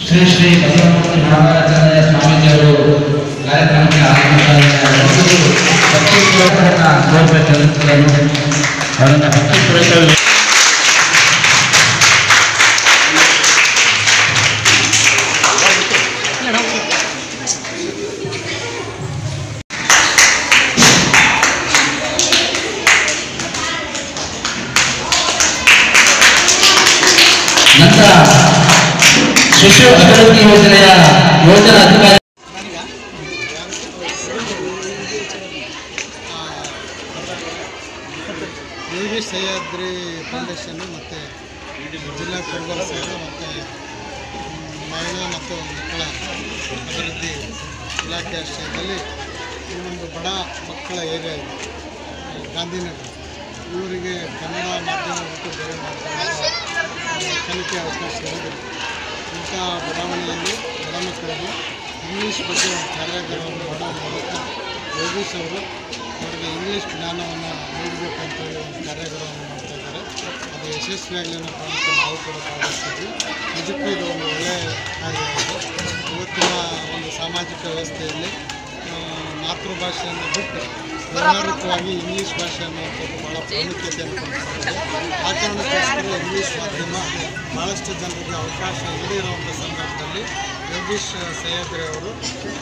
ಶ್ರೀ ಶ್ರೀ ಬಸವಮೂರ್ತಿ ಮಹಾರಾಜಾಚಾರ್ಯ ಸ್ವಾಮೀಜಿಯವರು ಕಾರ್ಯಕ್ರಮಕ್ಕೆ ಆಗಮಿಸಿದ್ದಾರೆ ಭಕ್ತಿ ಪುರಸ್ಕಾರನ ಕೋರಬೇಕೆಂದು ಅವರನ್ನು ಭಕ್ತಿ ಪುರಸ್ಕಾರ ನಂತರ ಶಿಶು ಅಭಿವೃದ್ಧಿ ಯೋಜನೆಯ ಯೋಜನಾ ಅಧಿಕಾರಿ ಸಹ್ಯಾದ್ರಿ ಫೌಂಡೇಶನ್ನು ಮತ್ತು ಜಿಲ್ಲಾ ಕುರುಬರ ಸಂಘ ಮತ್ತು ಮಹಿಳಾ ಮತ್ತು ಮಕ್ಕಳ ಅಭಿವೃದ್ಧಿ ಇಲಾಖೆ ಆಶ್ರಯದಲ್ಲಿ ಒಂದು ಬಡ ಮಕ್ಕಳ ಏರಿಯಾ ಇದೆ, ಗಾಂಧಿನಗರ. ಇವರಿಗೆ ಕನ್ನಡ ಮಾಧ್ಯಮ ಮತ್ತು ಕಲಿಕೆ ಅವಕಾಶ ಇರೋದಿಲ್ಲ ಇಂಥ ಬಡಾವಣೆಯಲ್ಲಿ ಬಡ ಮಕ್ಕಳಿಗೆ ಇಂಗ್ಲೀಷ್ ಬಗ್ಗೆ ಒಂದು ಕಾರ್ಯಾಗಾರವನ್ನು ಮಾಡೋ ಮೂಲಕ ಯೋಗೀಶ್ ಅವರು ಅವರಿಗೆ ಇಂಗ್ಲೀಷ್ ಜ್ಞಾನವನ್ನು ನೀಡಬೇಕಂತೇಳಿ ಒಂದು ಕಾರ್ಯಾಗಾರವನ್ನು ಮಾಡ್ತಾ ಇದ್ದಾರೆ. ಅದು ಯಶಸ್ವಿಯಾಗಲಿ ಅನ್ನೋ ಕಾರಣಕ್ಕೆ ನಾವು ಕೂಡ ಭಾವಿಸ್ತೀವಿ. ನಿಜಕ್ಕೂ ಇದು ಒಂದು ಒಳ್ಳೆಯ ಕಾರ್ಯವಾಗಿದೆ ಇವತ್ತಿನ ಒಂದು ಸಾಮಾಜಿಕ ವ್ಯವಸ್ಥೆಯಲ್ಲಿ ಮಾತೃಭಾಷೆಯನ್ನು ಬಿಟ್ಟು ವ್ಯವಹಾರಿಕವಾಗಿ ಇಂಗ್ಲೀಷ್ ಭಾಷೆ ಅನ್ನುವಂಥದ್ದು ಭಾಳ ಪ್ರಾಮುಖ್ಯತೆಯನ್ನು ಆ ಕಾರಣಕ್ಕೋಸ್ಕರ ಇಂಗ್ಲೀಷ್ ಮಾಧ್ಯಮ ಭಾಳಷ್ಟು ಜನರಿಗೆ ಅವಕಾಶ ಇಲ್ಲದೇ ಸಂದರ್ಭದಲ್ಲಿ ಜಗದೀಶ್ ಸಹ್ಯಾದ್ರಿ ಅವರು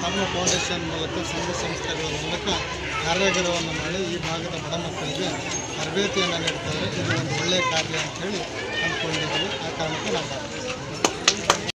ತಮ್ಮ ಫೌಂಡೇಶನ್ ಮೂಲಕ ಸಂಘ ಸಂಸ್ಥೆಗಳ ಮೂಲಕ ಕಾರ್ಯಾಗಾರವನ್ನು ಮಾಡಿ ಈ ಭಾಗದ ಬಡ ಮಕ್ಕಳಿಗೆ ತರಬೇತಿಯನ್ನು ನೀಡ್ತಾರೆ ಇದು ಒಂದು ಒಳ್ಳೆಯ ಕಾರ್ಯ ಅಂತ ಹೇಳಿ ಅಂದ್ಕೊಂಡಿದ್ದೀವಿ. ಆ ಕಾರಣಕ್ಕೆ ನಾವು.